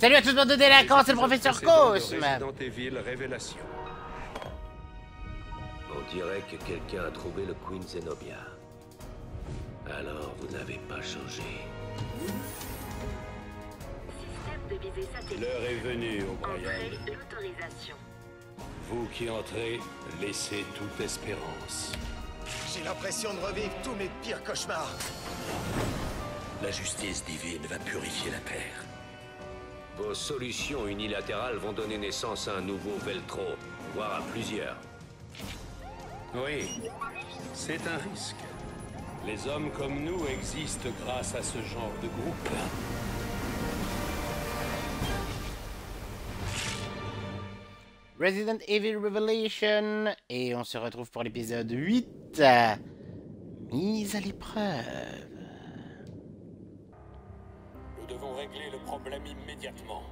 Salut à tous bande de délinquants, c'est le professeur Cosme Révélation. On dirait que quelqu'un a trouvé le Queen Zenobia. Alors, vous n'avez pas changé. L'heure est venue, O'Brien. Vous qui entrez, laissez toute espérance. J'ai l'impression de revivre tous mes pires cauchemars. La justice divine va purifier la Terre. Vos solutions unilatérales vont donner naissance à un nouveau Veltro, voire à plusieurs. Oui, c'est un risque. Les hommes comme nous existent grâce à ce genre de groupe. Resident Evil Revelation. Et on se retrouve pour l'épisode 8. Mise à l'épreuve. Régler le problème immédiatement.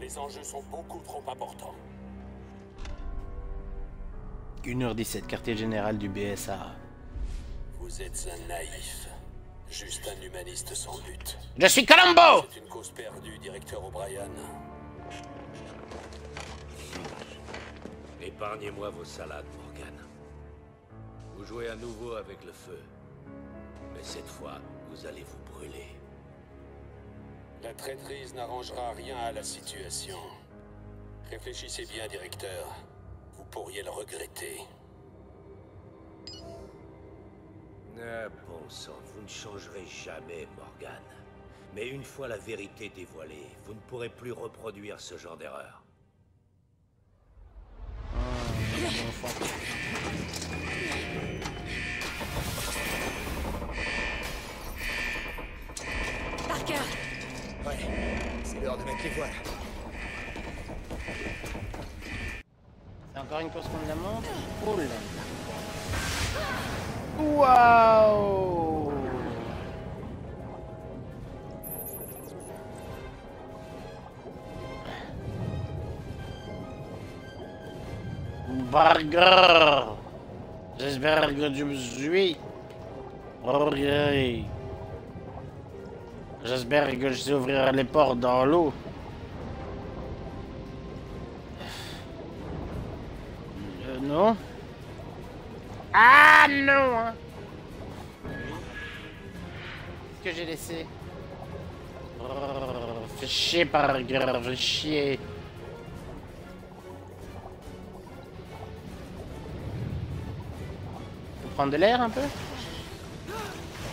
Les enjeux sont beaucoup trop importants. 1h17, quartier général du BSA. Vous êtes un naïf. Juste un humaniste sans but. Je suis Colombo C'est une cause perdue, directeur O'Brien. Épargnez-moi vos salades, Morgan. Vous jouez à nouveau avec le feu. Mais cette fois, vous allez vous brûler. La traîtrise n'arrangera rien à la situation. Réfléchissez bien, directeur. Vous pourriez le regretter. Ah, bon sang, vous ne changerez jamais, Morgan. Mais une fois la vérité dévoilée, vous ne pourrez plus reproduire ce genre d'erreur. Parker C'est encore une course contre la montre Cool. Waouh Burger J'espère que tu me suis. Ok. J'espère que je sais ouvrir les portes dans l'eau. Euh, non? Ah non hein. Qu'est-ce que j'ai laissé? Oh, Fais chier par fais chier. Faut prendre de l'air un peu?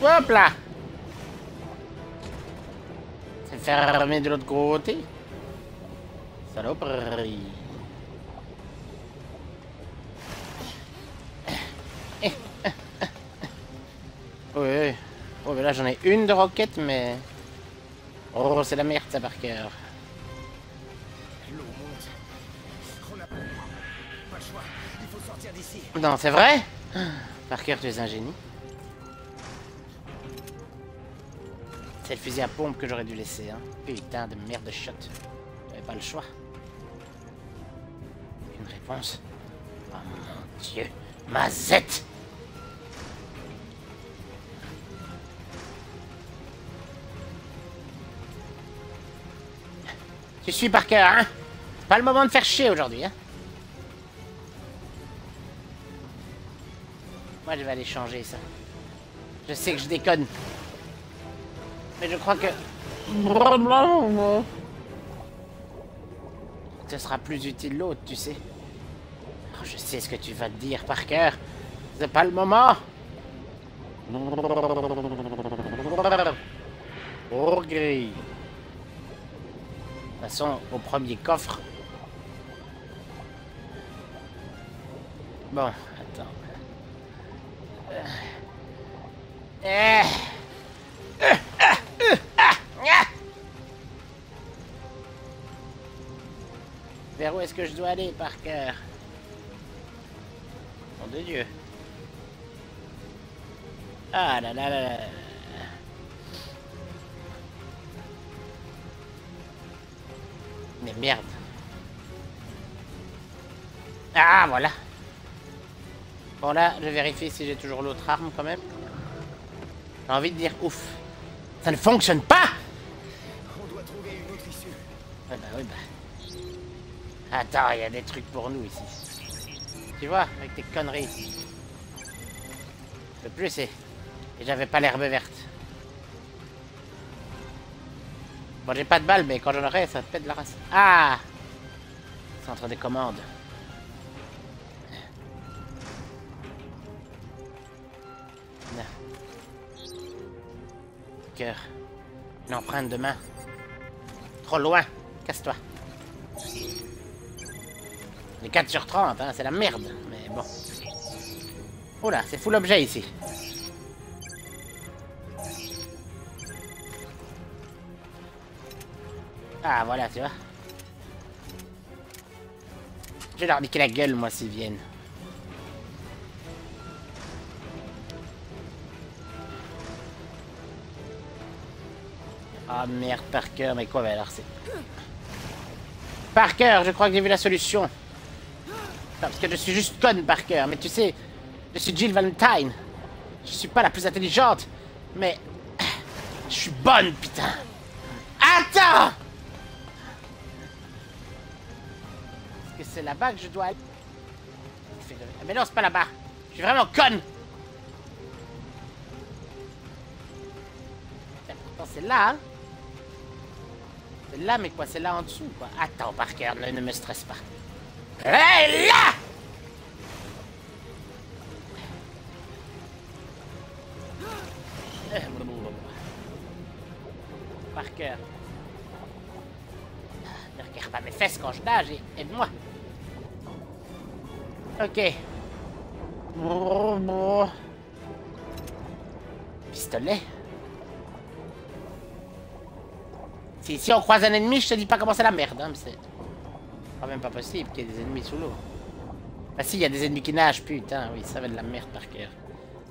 Hop là fermé de l'autre côté Saloperie Oui. Oh, mais là j'en ai une de roquette, mais. Oh, c'est la merde ça par cœur. Non, c'est vrai? Par cœur, tu es un génie. C'est le fusil à pompe que j'aurais dû laisser, hein. Putain de merde de shot. J'avais pas le choix. Une réponse. Oh mon dieu. Mazette Tu suis par cœur, hein Pas le moment de faire chier aujourd'hui, hein Moi, je vais aller changer ça. Je sais que je déconne. Mais je crois que... Ce sera plus utile l'autre, tu sais. Oh, je sais ce que tu vas te dire, par cœur. C'est pas le moment. De toute façon, au premier coffre. Bon, attends. Eh. Où est-ce que je dois aller, par cœur? Mon de Dieu. Ah là là là là. Mais merde. Ah, voilà. Bon, là, je vérifie si j'ai toujours l'autre arme, quand même. J'ai envie de dire ouf. Ça ne fonctionne pas On doit trouver une autre issue. Ouais, bah oui, bah. Attends, il y a des trucs pour nous ici. Tu vois, avec tes conneries. Je peux plus, c'est... Et j'avais pas l'herbe verte. Bon, j'ai pas de balles, mais quand j'en aurai, ça pète la race. Ah Centre des commandes. Cœur. Une empreinte de main. Trop loin. Casse-toi. Les 4 sur 30, hein, c'est la merde. Mais bon. Oula, c'est full objet ici. Ah, voilà, tu vois. Je vais leur niquer la gueule, moi, s'ils viennent. Ah merde, Parker, mais quoi, alors c'est... Parker, je crois que j'ai vu la solution. Parce que je suis juste conne, Parker, mais tu sais, je suis Jill Valentine. Je suis pas la plus intelligente, mais... Je suis bonne, putain. Attends Est-ce que c'est là-bas que je dois aller Ah, Mais non, c'est pas là-bas. Je suis vraiment conne. Pourtant, c'est là, hein c'est là, mais quoi C'est là en dessous, quoi. Attends, Parker, ne, ne me stresse pas. Hé, là Parker. Ne regarde pas mes fesses quand je nage et aide-moi. Ok. Pistolet. Si, si on croise un ennemi, je te dis pas comment c'est la merde, hein, c'est même pas possible qu'il y ait des ennemis sous l'eau. Ah si, il y a des ennemis qui nagent, putain, oui, ça va de la merde par cœur.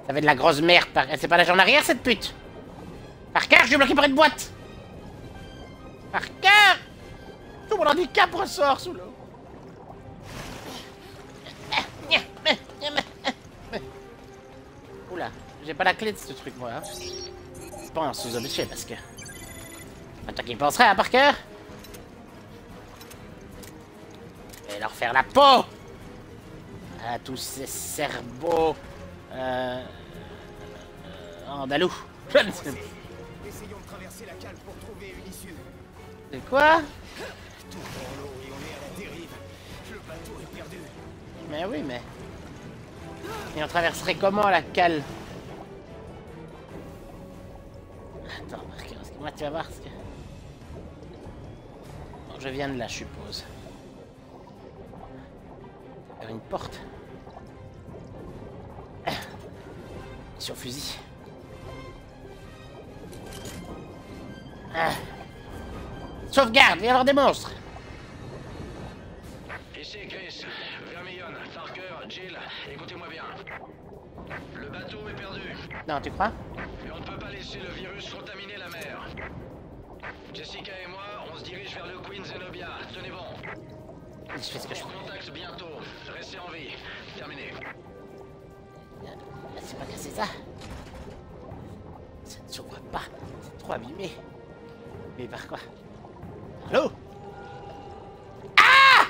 Ça va de la grosse merde par C'est pas la en arrière, cette pute Par cœur, je suis bloqué par une boîte Par cœur Tout mon handicap ressort sous l'eau. Oula, j'ai pas la clé de ce truc, moi. Hein. Je pense aux objets, parce que... Toi qui penserais, hein, Parker Je vais leur faire la peau À tous ces cerveaux... Euh... euh andalous. Je ne sais Essayons de traverser la cale pour trouver une issue. De quoi? Tout dans l'eau et on est à la dérive. Le bateau est perdu. Mais oui, mais... Et on traverserait comment la cale? Attends, parce que moi tu vas voir ce que je viens de là, je suppose. A une porte. Sur fusil. Ah. Sauvegarde, il y avoir des monstres. Ici Chris, Vermillon, Parker, Jill, écoutez-moi bien. Le bateau est perdu. Non, tu crois? Mais on ne peut pas laisser le virus contaminer la mer. Jessica et moi, on se dirige vers le Queen Zenobia. Tenez bon. Je fais ce que je bientôt. Restez en vie. Terminé. C'est pas casser ça. Ça ne se voit pas. C'est trop abîmé. Mais par quoi? Allô? Ah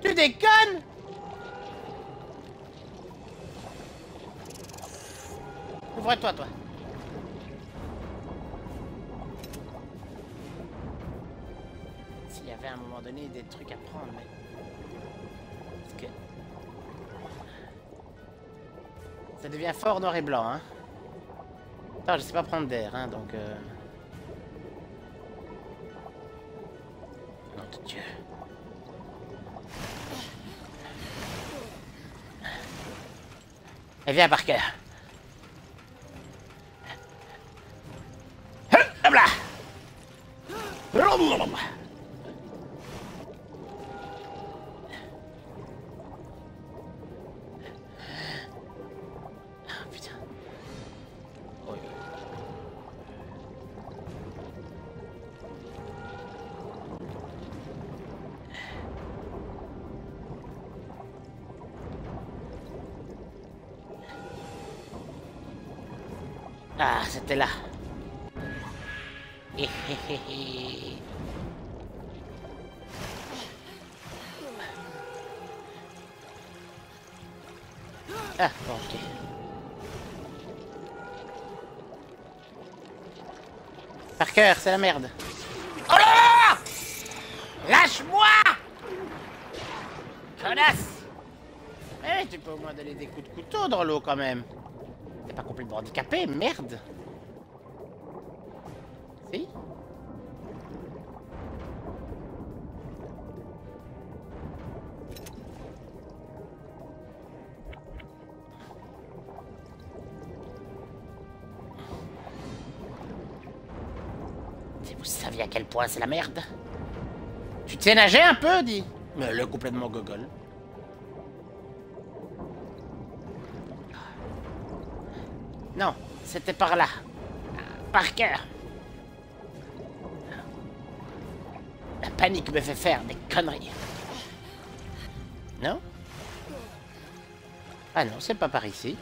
Tu déconnes Ouvre-toi, toi. À un moment donné des trucs à prendre, mais... Parce que... Ça devient fort noir et blanc, hein. Attends, je sais pas prendre d'air, hein, donc... Euh... Nom de Dieu. Et viens, Parker. Hop là c'est la merde. Oh Lâche-moi Connasse Eh, tu peux au moins donner des coups de couteau dans l'eau quand même. T'es pas complètement handicapé, merde. Quel point c'est la merde. Tu te sais nager un peu, dit Mais le complètement gogol. Non, c'était par là. Par cœur. La panique me fait faire des conneries. Non? Ah non, c'est pas par ici.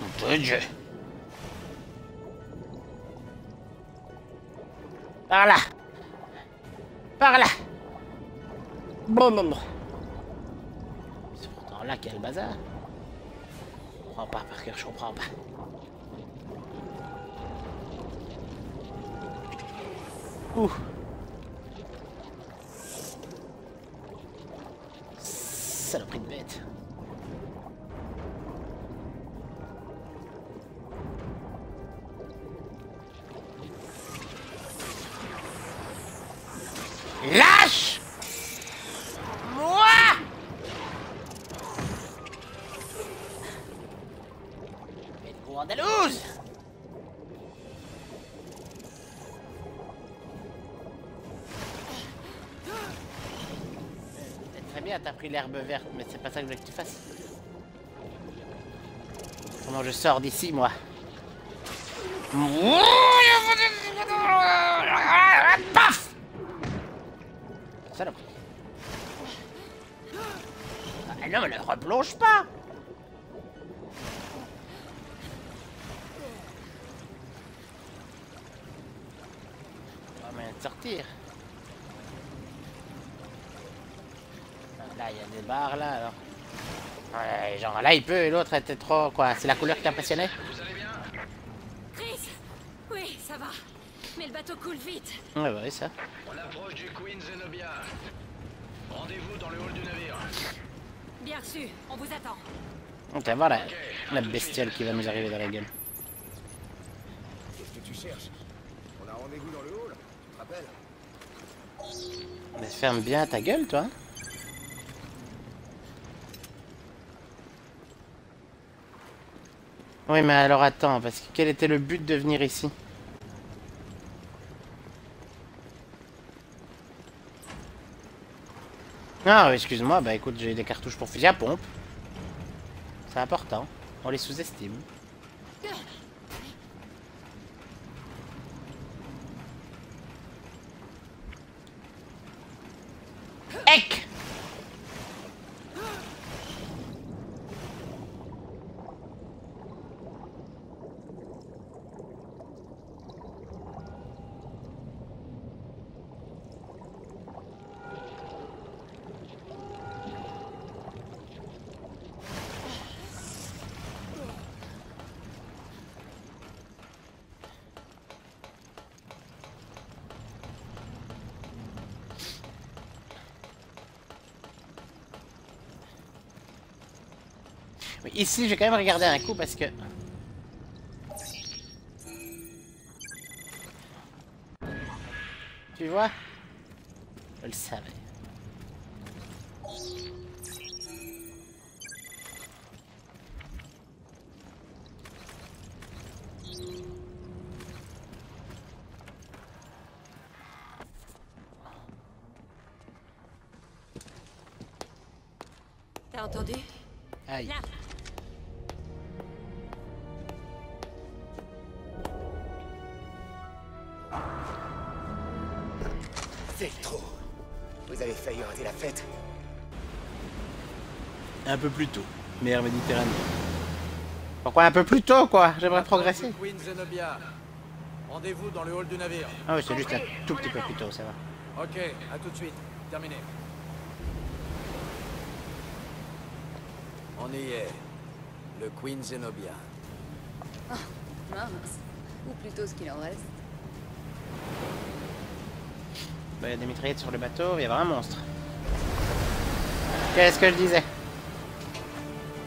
Mon Dieu. Par là. Par là. Bon, bon, bon. C'est pourtant là qu'il y a le bazar. Je comprends pas, par cœur, je comprends pas. Ouh. L'herbe verte, mais c'est pas ça que je voulais que tu fasses. Comment je sors d'ici, moi Paf Saloperie. Ah non, mais ne replonge pas moyen de sortir. Là, il y a des barres, là, alors. Ouais, genre, là, il peut, et l'autre était trop, quoi. C'est la couleur qui t'impressionnait Chris Oui, ça va. Mais le bateau coule vite. Ouais, ouais, ça. On approche du Queen Zenobia. Rendez-vous dans le hall du navire. Bien reçu, on vous attend. On va voir la, la bestiole qui va nous arriver dans la gueule. Qu'est-ce que tu cherches? On a rendez-vous dans le hall, tu te rappelles? Mais ferme bien ta gueule, toi. Oui, mais alors attends, parce que quel était le but de venir ici? Ah, excuse-moi, bah écoute, j'ai des cartouches pour fusil à pompe. C'est important, on les sous-estime. Oui, Ici, je vais quand même regarder un coup parce que... Tu vois? Je le savais. Peu plus tôt. Mer Méditerranée. Pourquoi un peu plus tôt, quoi? J'aimerais progresser. Queen Zenobia. Rendez-vous dans le hall du navire. Ah oui, c'est juste un tout petit peu plus tôt, ça va. Ok, à tout de suite. Terminé. On y est. Le Queen Zenobia. Mince. Ou plutôt ce qu'il en reste. Bah, il y a des mitraillettes sur le bateau, il y a vraiment un monstre. Qu'est-ce que je disais?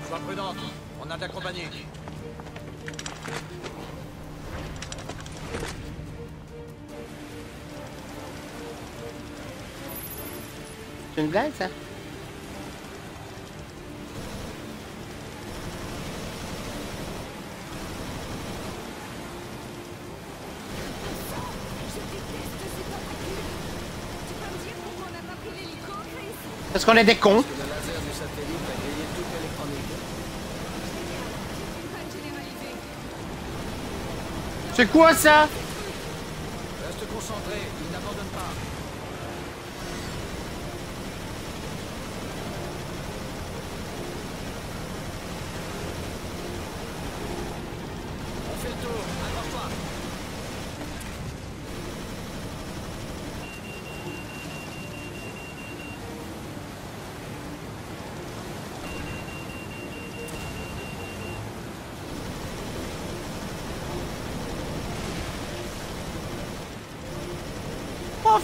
Sois prudente, on a de la compagnie. C'est une blague ça Parce qu'on est des cons. Le laser du satellite a grillé toute l'électronique. J'ai une panne généralisée. C'est quoi ça? Reste concentré, il n'abandonne pas.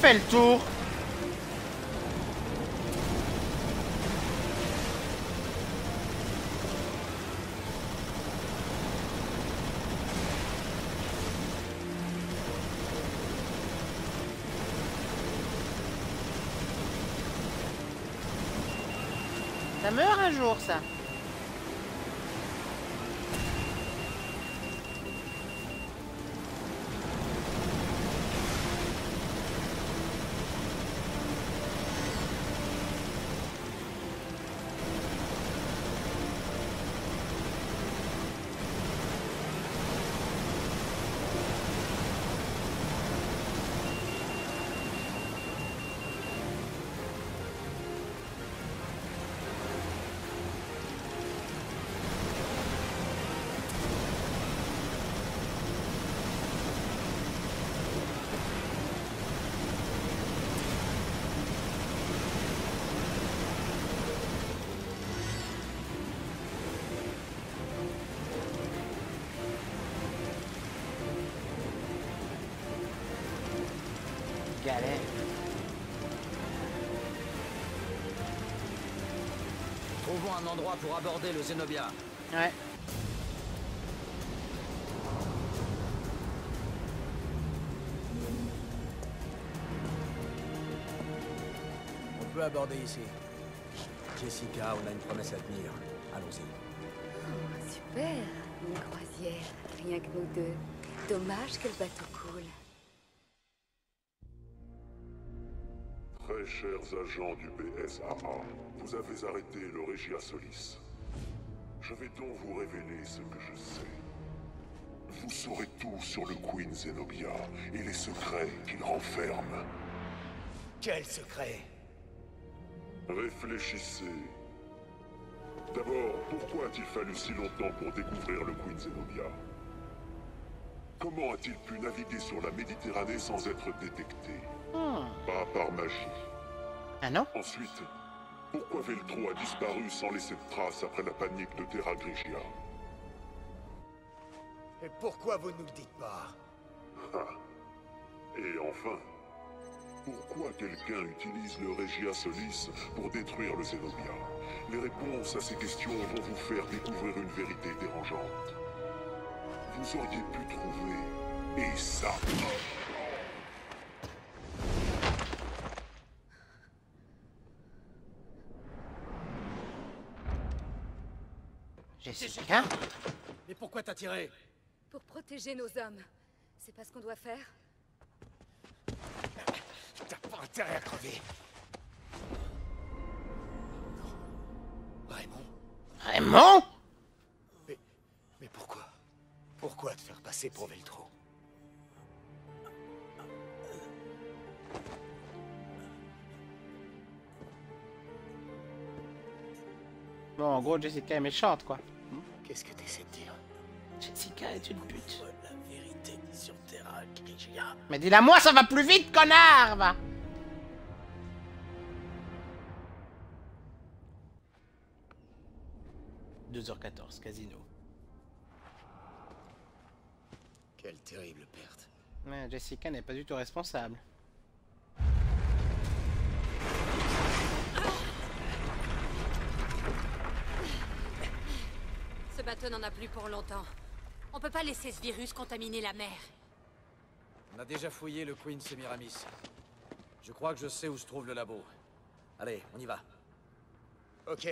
Fait le tour. Ça meurt un jour, ça. Trouvons un endroit pour aborder le Zenobia. Ouais. On peut aborder ici. Jessica, on a une promesse à tenir. Allons-y. Oh, super. Une croisière. Rien que nous deux. Dommage que le bateau coule. Très chers agents du BSAA, vous avez arrêté le Regia Solis. Je vais donc vous révéler ce que je sais. Vous saurez tout sur le Queen Zenobia et les secrets qu'il renferme. Quel secret? Réfléchissez. D'abord, pourquoi a-t-il fallu si longtemps pour découvrir le Queen Zenobia? Comment a-t-il pu naviguer sur la Méditerranée sans être détecté? Hmm. Pas par magie. Ah non Ensuite, pourquoi Veltro a disparu sans laisser de traces après la panique de Terra Grigia Et pourquoi vous nous le dites pas Ah. Et enfin, pourquoi quelqu'un utilise le Regia Solis pour détruire le Zenobia Les réponses à ces questions vont vous faire découvrir une vérité dérangeante. Vous auriez pu trouver... Et ça t'as tiré Pour protéger nos hommes. C'est pas ce qu'on doit faire. T'as pas intérêt à crever. Raymond. Vraiment Mais, mais pourquoi? Pourquoi te faire passer pour Veltro? Bon, en gros, Jessica est méchante, quoi. Qu'est-ce que t'essaies de dire? Jessica est une pute. La vérité sur Terra Grigia. Mais dis-la moi, ça va plus vite, connard, va 2h14, casino. Quelle terrible perte. Ouais, Jessica n'est pas du tout responsable. Ce bateau n'en a plus pour longtemps. On peut pas laisser ce virus contaminer la mer. On a déjà fouillé le Queen Semiramis. Je crois que je sais où se trouve le labo. Allez, on y va. Ok.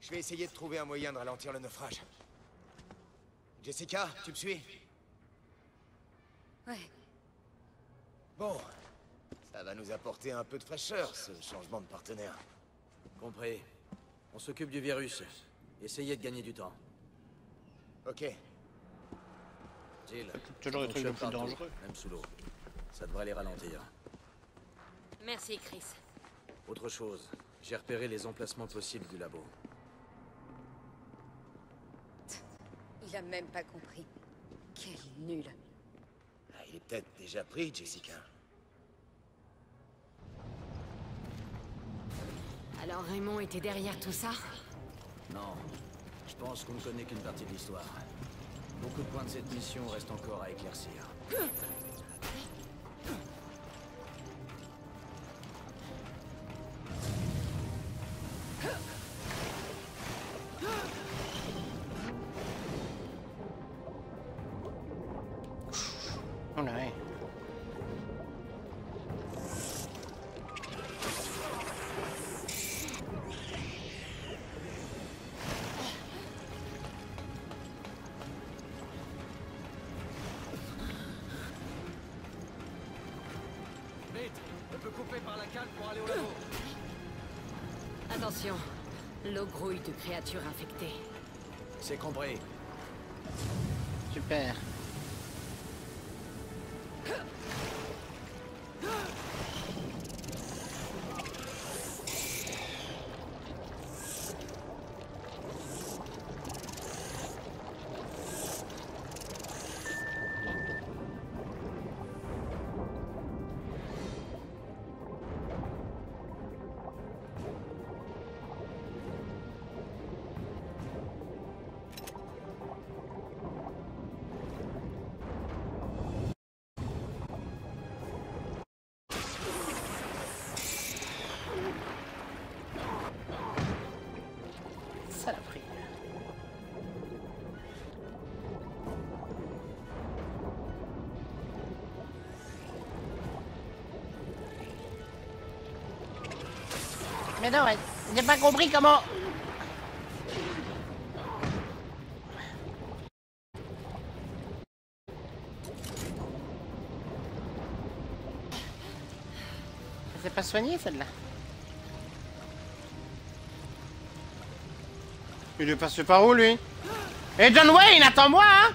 Je vais essayer de trouver un moyen de ralentir le naufrage. Jessica, tu me suis? Ouais. Bon. Ça va nous apporter un peu de fraîcheur, ce changement de partenaire. Compris. On s'occupe du virus. Essayez de gagner du temps. Ok. Toujours des trucs fonctionne le plus partout, dangereux. Même sous l'eau. Ça devrait les ralentir. Merci, Chris. Autre chose, j'ai repéré les emplacements possibles du labo. Il a même pas compris. Quel nul. Ah, il est peut-être déjà pris, Jessica. Alors Raymond était derrière tout ça? Non, je pense qu'on ne connaît qu'une partie de l'histoire. Beaucoup de points de cette mission restent encore à éclaircir. Oh. Grouille de créatures infectées. C'est compris. Super. Mais non, ouais, j'ai pas compris comment. C'est pas soigné celle-là. Il est passé par où lui? Et John Wayne, attends-moi hein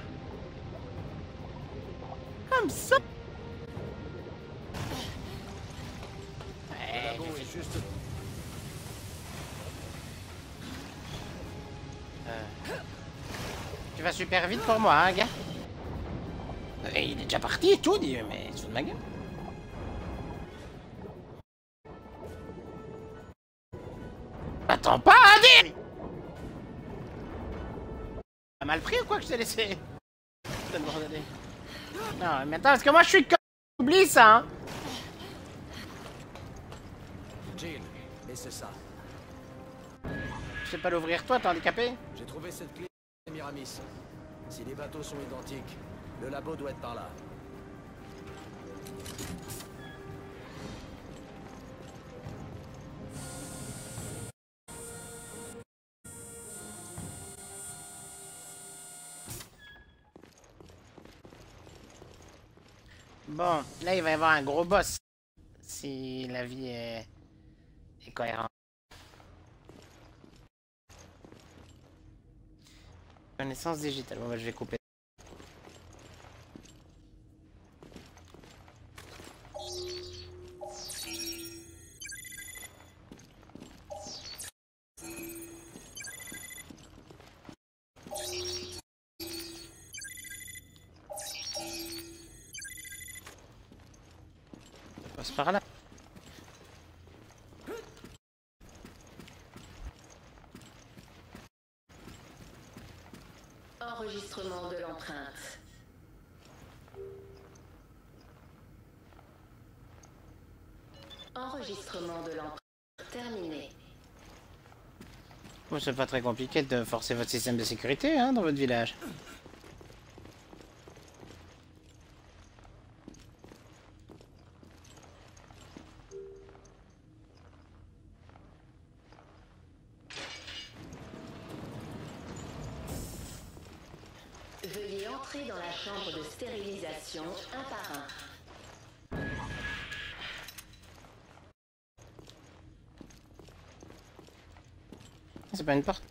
Comme ça est juste... Tu vas super vite pour moi, hein, gars. Et Il est déjà parti et tout, dit, mais te fous de ma gueule. Attends pas, hein, T'as mal pris ou quoi que je t'ai laissé? Putain de bordel. Non, mais attends, parce que moi je suis con... Oublie ça, hein. Jill, laissez ça. Je sais pas l'ouvrir toi, t'es handicapé? J'ai trouvé cette clé Si les bateaux sont identiques, le labo doit être par là. Bon, là il va y avoir un gros boss. Si la vie est cohérente. Connaissance digitale, bon bah je vais couper. Bon, c'est pas très compliqué de forcer votre système de sécurité hein, dans votre village. Veuillez entrer dans la chambre de stérilisation un par un. C'est pas une porte.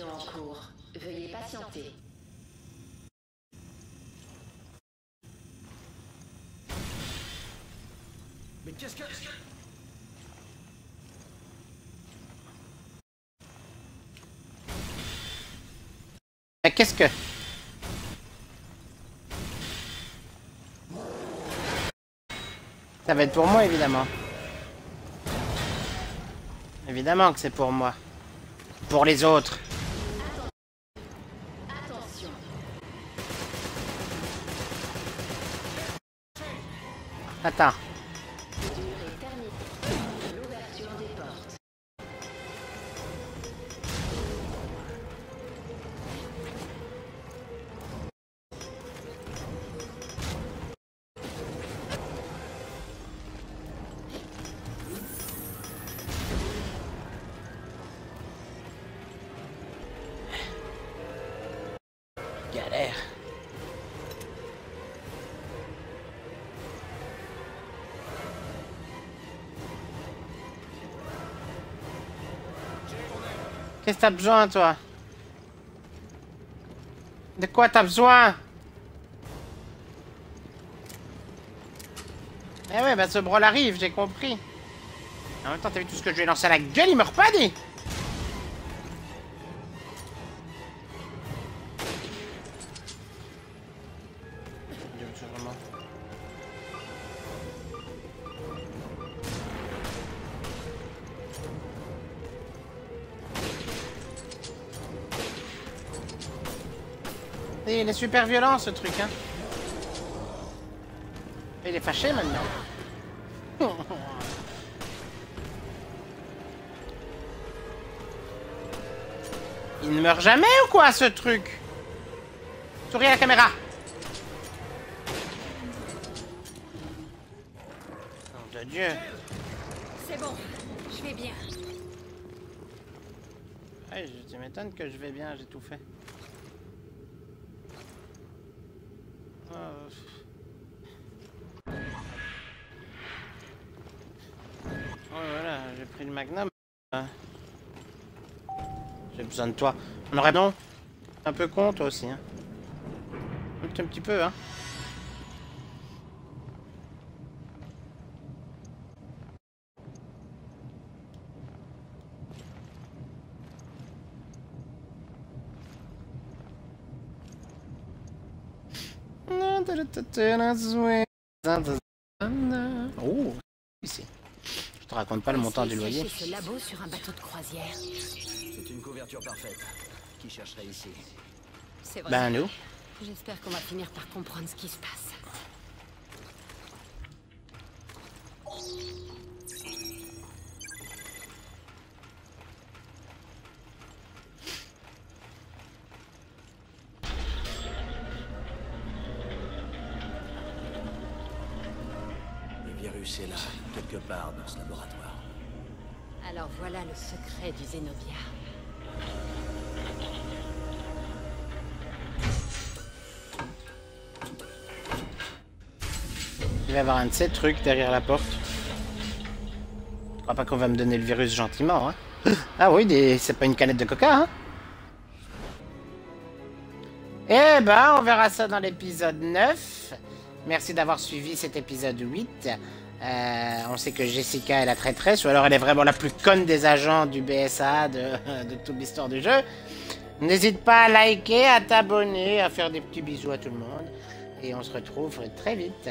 En cours. Veuillez patienter. Mais qu'est-ce que... Mais qu'est-ce que... Ça va être pour moi, évidemment. Évidemment que c'est pour moi. Pour les autres. Attention. Attends. T'as besoin, toi. De quoi t'as besoin? Eh ouais, bah ce brawl arrive, j'ai compris. En même temps, t'as vu tout ce que je lui ai lancé à la gueule, il meurt pas, dit super violent ce truc, hein. Il est fâché maintenant. Il ne meurt jamais ou quoi ce truc? Souris à la caméra. Nom de Dieu. C'est bon, je vais bien. Ouais, je- tu m'étonnes que je vais bien, j'ai tout fait. Oh, Oh, voilà, j'ai pris le magnum. Ah. J'ai besoin de toi. On aurait non Un peu con toi aussi, hein. Un petit peu, hein. Oh, ici. Je te raconte pas le montant du loyer. Ce labo sur un bateau de croisière. C'est une couverture parfaite. Qui chercherait ici? C'est vrai. Ben nous. J'espère qu'on va finir par comprendre ce qui se passe. Virus est là, quelque part dans ce laboratoire. Alors voilà le secret du Zenobia. Il va y avoir un de ces trucs derrière la porte. Je crois pas qu'on va me donner le virus gentiment, hein. Ah oui, des... c'est pas une canette de coca, hein. Eh ben, on verra ça dans l'épisode 9. Merci d'avoir suivi cet épisode 8. Euh, on sait que Jessica est la traîtresse, ou alors elle est vraiment la plus conne des agents du BSA de, de toute l'histoire du jeu. N'hésite pas à liker, à t'abonner, à faire des petits bisous à tout le monde. Et on se retrouve très vite.